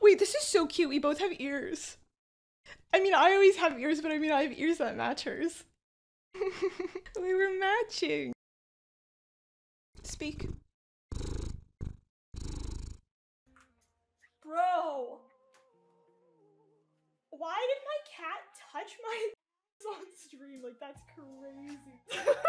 Wait, this is so cute. We both have ears. I mean, I always have ears, but I mean, I have ears that match hers. we were matching. Speak. Bro. Why did my cat touch my on stream? Like, that's crazy.